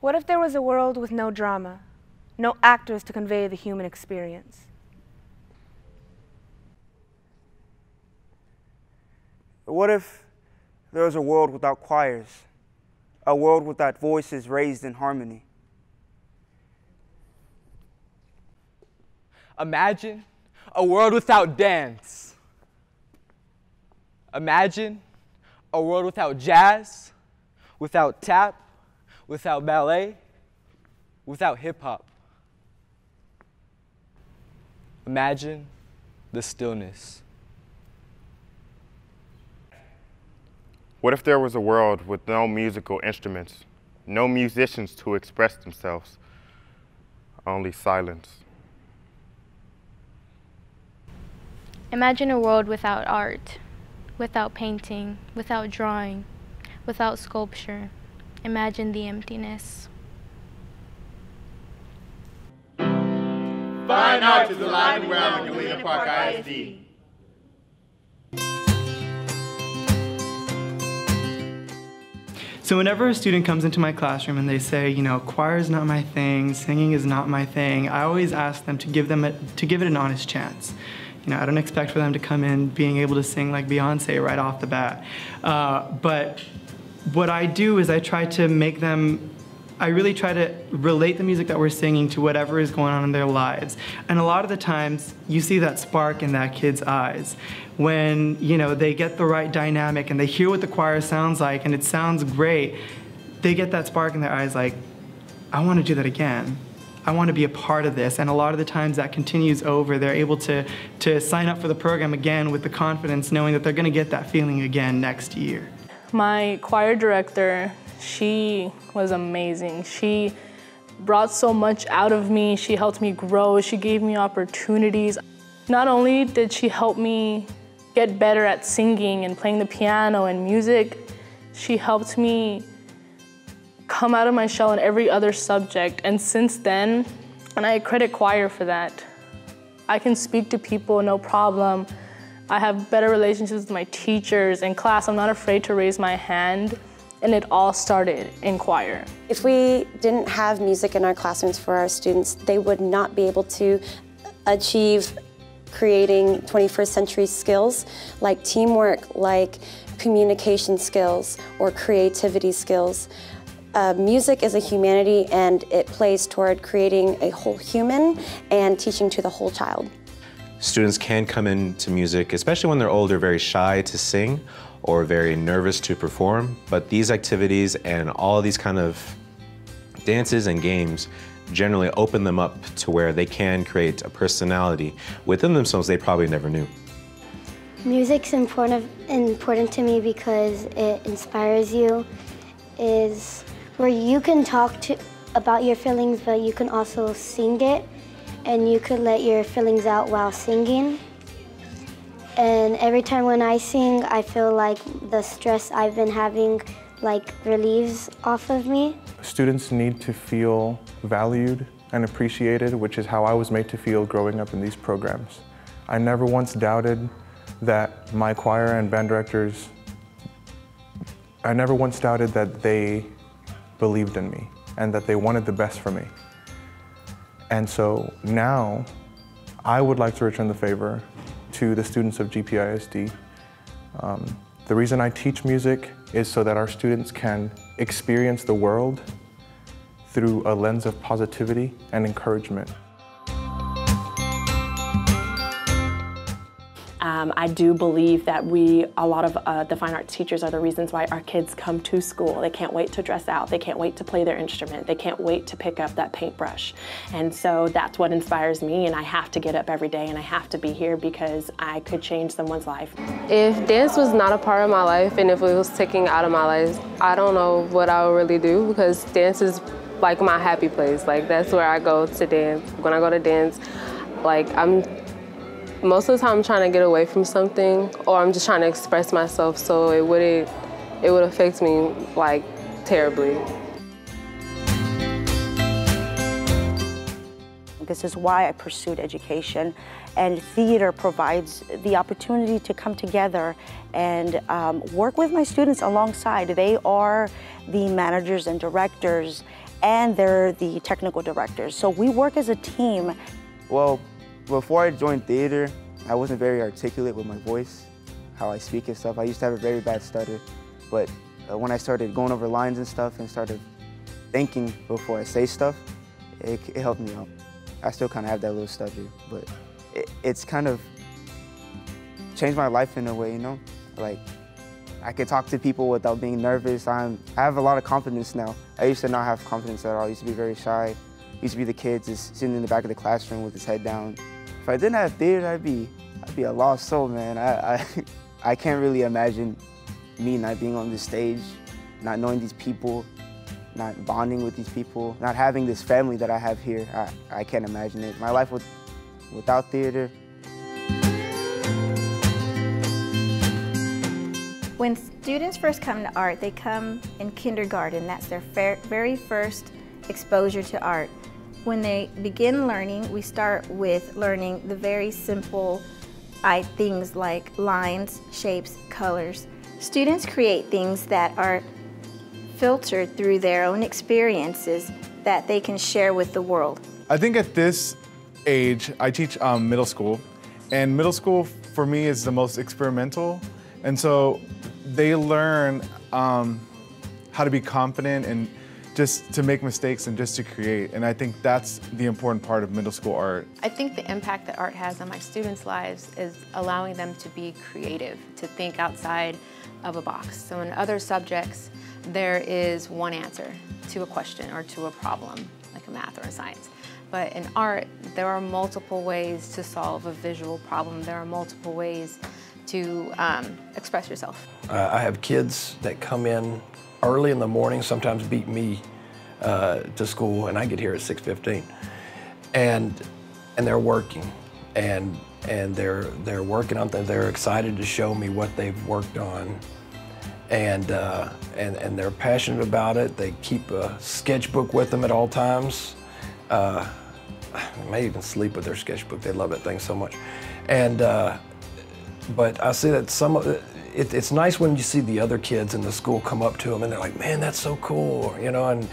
What if there was a world with no drama, no actors to convey the human experience? What if there was a world without choirs, a world without voices raised in harmony? Imagine a world without dance. Imagine a world without jazz, without tap, without ballet, without hip hop. Imagine the stillness. What if there was a world with no musical instruments, no musicians to express themselves, only silence? Imagine a world without art, without painting, without drawing, without sculpture. Imagine the emptiness. Fine Arts is alive and well in Galena Park ISD. So whenever a student comes into my classroom and they say, you know, choir is not my thing, singing is not my thing, I always ask them to give them a, to give it an honest chance. You know, I don't expect for them to come in being able to sing like Beyonce right off the bat. Uh, but what I do is I try to make them I really try to relate the music that we're singing to whatever is going on in their lives. And a lot of the times, you see that spark in that kid's eyes when, you know, they get the right dynamic and they hear what the choir sounds like and it sounds great. They get that spark in their eyes like, I want to do that again. I want to be a part of this. And a lot of the times that continues over. They're able to, to sign up for the program again with the confidence knowing that they're going to get that feeling again next year. My choir director, she was amazing. She brought so much out of me. She helped me grow. She gave me opportunities. Not only did she help me get better at singing and playing the piano and music, she helped me come out of my shell in every other subject. And since then, and I credit choir for that. I can speak to people no problem. I have better relationships with my teachers. In class, I'm not afraid to raise my hand and it all started in choir. If we didn't have music in our classrooms for our students, they would not be able to achieve creating 21st century skills like teamwork, like communication skills or creativity skills. Uh, music is a humanity and it plays toward creating a whole human and teaching to the whole child. Students can come into music, especially when they're older, very shy to sing or very nervous to perform. But these activities and all these kind of dances and games generally open them up to where they can create a personality within themselves they probably never knew. Music's important, important to me because it inspires you, is where you can talk to, about your feelings, but you can also sing it, and you could let your feelings out while singing. And every time when I sing, I feel like the stress I've been having like relieves off of me. Students need to feel valued and appreciated, which is how I was made to feel growing up in these programs. I never once doubted that my choir and band directors, I never once doubted that they believed in me and that they wanted the best for me. And so now I would like to return the favor to the students of GPISD. Um, the reason I teach music is so that our students can experience the world through a lens of positivity and encouragement. Um, I do believe that we, a lot of uh, the fine arts teachers are the reasons why our kids come to school. They can't wait to dress out. They can't wait to play their instrument. They can't wait to pick up that paintbrush. And so that's what inspires me and I have to get up every day and I have to be here because I could change someone's life. If dance was not a part of my life and if it was taken out of my life, I don't know what I would really do because dance is like my happy place. Like that's where I go to dance. When I go to dance, like I'm most of the time I'm trying to get away from something or I'm just trying to express myself so it wouldn't it would affect me like terribly. This is why I pursued education and theater provides the opportunity to come together and um, work with my students alongside. They are the managers and directors and they're the technical directors. So we work as a team. Well, before I joined theater, I wasn't very articulate with my voice, how I speak and stuff. I used to have a very bad stutter, but uh, when I started going over lines and stuff and started thinking before I say stuff, it, it helped me out. I still kind of have that little stutter, but it, it's kind of changed my life in a way, you know? Like, I can talk to people without being nervous. I'm, I have a lot of confidence now. I used to not have confidence at all. I used to be very shy. I used to be the kid just sitting in the back of the classroom with his head down. If I didn't have theater, I'd be, I'd be a lost soul, man. I, I, I can't really imagine me not being on this stage, not knowing these people, not bonding with these people, not having this family that I have here. I, I can't imagine it. My life with, without theater, When students first come to art, they come in kindergarten. That's their very first exposure to art. When they begin learning, we start with learning the very simple things like lines, shapes, colors. Students create things that are filtered through their own experiences that they can share with the world. I think at this age, I teach um, middle school, and middle school for me is the most experimental. And so they learn um, how to be confident and just to make mistakes and just to create. And I think that's the important part of middle school art. I think the impact that art has on my students' lives is allowing them to be creative, to think outside of a box. So in other subjects, there is one answer to a question or to a problem, like a math or a science. But in art, there are multiple ways to solve a visual problem. There are multiple ways to um, express yourself. Uh, I have kids that come in early in the morning, sometimes beat me uh, to school, and I get here at 6:15, and and they're working, and and they're they're working on things. They're excited to show me what they've worked on, and uh, and and they're passionate about it. They keep a sketchbook with them at all times. Uh, they may even sleep with their sketchbook. They love that thing so much, and uh, but I see that some of it, it's nice when you see the other kids in the school come up to them and they're like, man, that's so cool, you know, and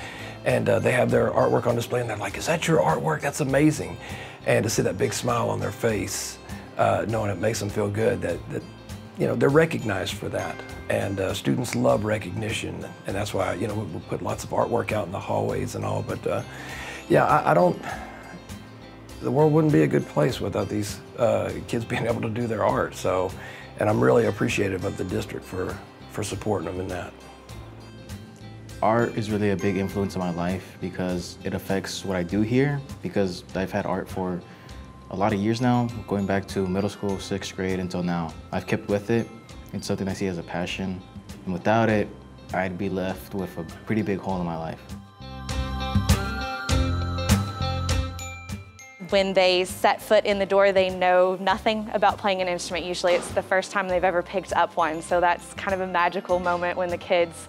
and uh, they have their artwork on display and they're like, is that your artwork? That's amazing. And to see that big smile on their face, uh, knowing it makes them feel good that, that you know, they're recognized for that. And uh, students love recognition. And that's why, you know, we, we, put lots of artwork out in the hallways and all. But uh, yeah, I, I don't, the world wouldn't be a good place without these uh, kids being able to do their art. So, and I'm really appreciative of the district for, for supporting them in that. Art is really a big influence in my life because it affects what I do here because I've had art for a lot of years now, going back to middle school, sixth grade until now. I've kept with it. It's something I see as a passion. And without it, I'd be left with a pretty big hole in my life. When they set foot in the door, they know nothing about playing an instrument. Usually it's the first time they've ever picked up one. So that's kind of a magical moment when the kids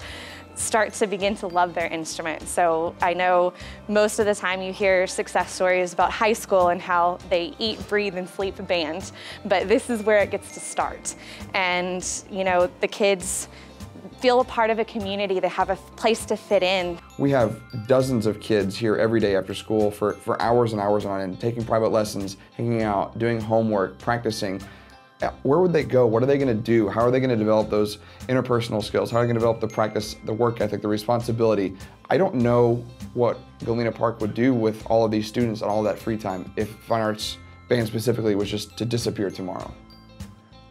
start to begin to love their instrument. So I know most of the time you hear success stories about high school and how they eat, breathe, and sleep band, but this is where it gets to start. And you know, the kids feel a part of a community, they have a place to fit in. We have dozens of kids here every day after school for, for hours and hours on end, taking private lessons, hanging out, doing homework, practicing. Uh, where would they go? What are they going to do? How are they going to develop those interpersonal skills? How are they going to develop the practice, the work ethic, the responsibility? I don't know what Galena Park would do with all of these students and all that free time if fine arts band specifically was just to disappear tomorrow.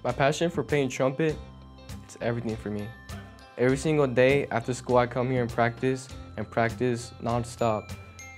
My passion for playing trumpet, it's everything for me. Every single day after school, I come here and practice and practice nonstop.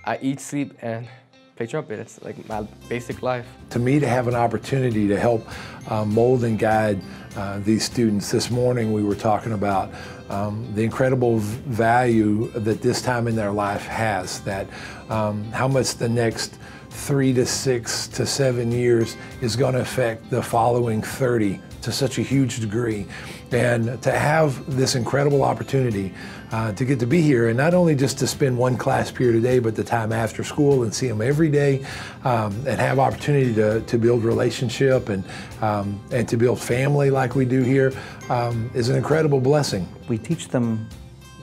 I eat, sleep, and play trumpet. It's like my basic life. To me, to have an opportunity to help uh, mold and guide uh, these students. This morning, we were talking about um, the incredible value that this time in their life has, that um, how much the next three to six to seven years is going to affect the following 30 to such a huge degree. And to have this incredible opportunity uh, to get to be here and not only just to spend one class period a day, but the time after school and see them every day um, and have opportunity to, to build relationship and, um, and to build family like we do here um, is an incredible blessing. We teach them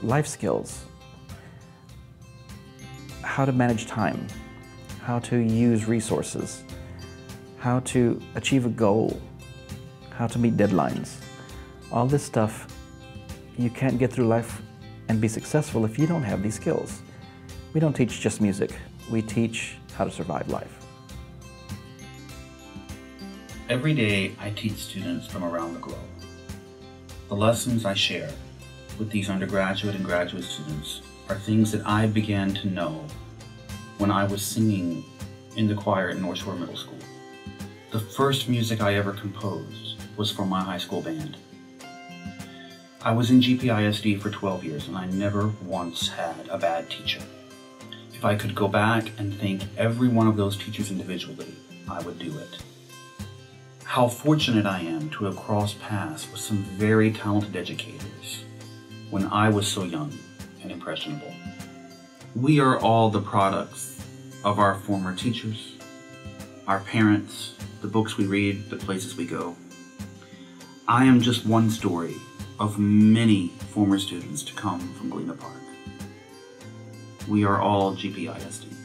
life skills. how to manage time, how to use resources, how to achieve a goal, how to meet deadlines. All this stuff, you can't get through life and be successful if you don't have these skills. We don't teach just music, we teach how to survive life. Every day, I teach students from around the globe. The lessons I share with these undergraduate and graduate students are things that I began to know when I was singing in the choir at North Shore Middle School. The first music I ever composed was for my high school band. I was in GPISD for 12 years and I never once had a bad teacher. If I could go back and thank every one of those teachers individually, I would do it. How fortunate I am to have crossed paths with some very talented educators when I was so young and impressionable. We are all the products of our former teachers, our parents, the books we read, the places we go. I am just one story of many former students to come from Galena Park. We are all GPISD.